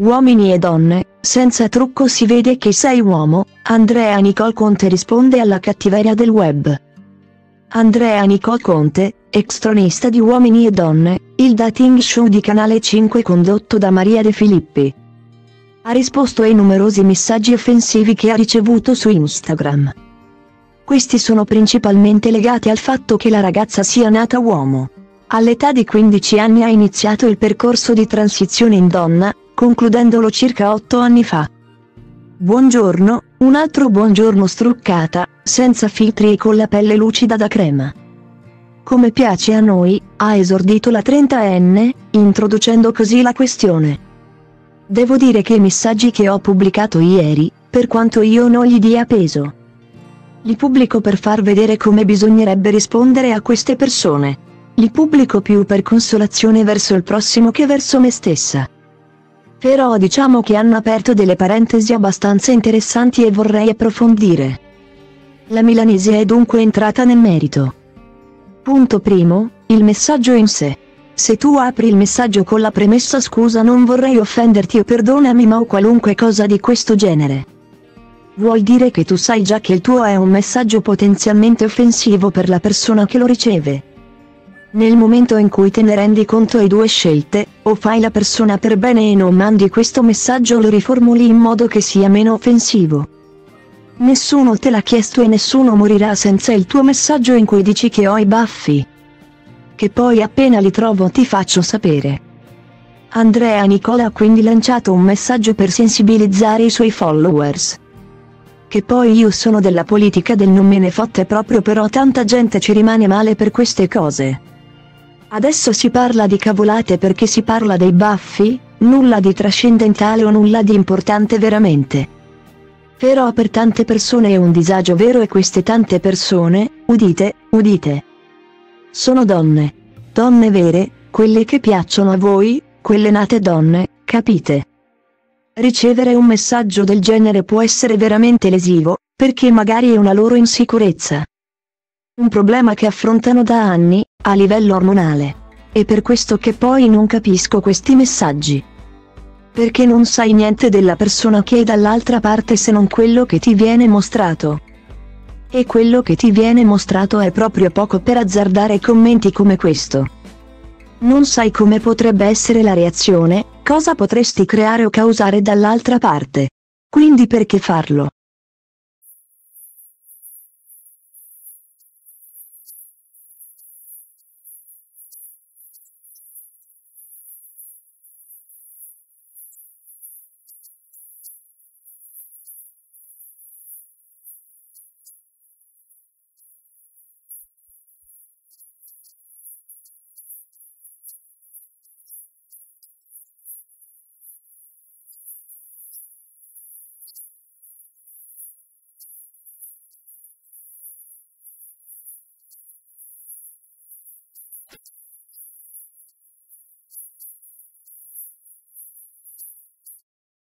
Uomini e donne, senza trucco si vede che sei uomo, Andrea Nicole Conte risponde alla cattiveria del web. Andrea Nicole Conte, ex tronista di Uomini e Donne, il dating show di Canale 5 condotto da Maria De Filippi. Ha risposto ai numerosi messaggi offensivi che ha ricevuto su Instagram. Questi sono principalmente legati al fatto che la ragazza sia nata uomo. All'età di 15 anni ha iniziato il percorso di transizione in donna, concludendolo circa otto anni fa. Buongiorno, un altro buongiorno struccata, senza filtri e con la pelle lucida da crema. Come piace a noi, ha esordito la 30enne, introducendo così la questione. Devo dire che i messaggi che ho pubblicato ieri, per quanto io non gli dia peso, li pubblico per far vedere come bisognerebbe rispondere a queste persone. Li pubblico più per consolazione verso il prossimo che verso me stessa. Però diciamo che hanno aperto delle parentesi abbastanza interessanti e vorrei approfondire. La milanese è dunque entrata nel merito. Punto primo, il messaggio in sé. Se tu apri il messaggio con la premessa scusa non vorrei offenderti o perdonami ma o qualunque cosa di questo genere. Vuol dire che tu sai già che il tuo è un messaggio potenzialmente offensivo per la persona che lo riceve. Nel momento in cui te ne rendi conto hai due scelte, o fai la persona per bene e non mandi questo messaggio o lo riformuli in modo che sia meno offensivo. Nessuno te l'ha chiesto e nessuno morirà senza il tuo messaggio in cui dici che ho i baffi. Che poi appena li trovo ti faccio sapere. Andrea Nicola ha quindi lanciato un messaggio per sensibilizzare i suoi followers. Che poi io sono della politica del non me ne fotte proprio però tanta gente ci rimane male per queste cose. Adesso si parla di cavolate perché si parla dei baffi, nulla di trascendentale o nulla di importante veramente. Però per tante persone è un disagio vero e queste tante persone, udite, udite. Sono donne. Donne vere, quelle che piacciono a voi, quelle nate donne, capite? Ricevere un messaggio del genere può essere veramente lesivo, perché magari è una loro insicurezza. Un problema che affrontano da anni, a livello ormonale. È per questo che poi non capisco questi messaggi. Perché non sai niente della persona che è dall'altra parte se non quello che ti viene mostrato. E quello che ti viene mostrato è proprio poco per azzardare commenti come questo. Non sai come potrebbe essere la reazione, cosa potresti creare o causare dall'altra parte. Quindi perché farlo?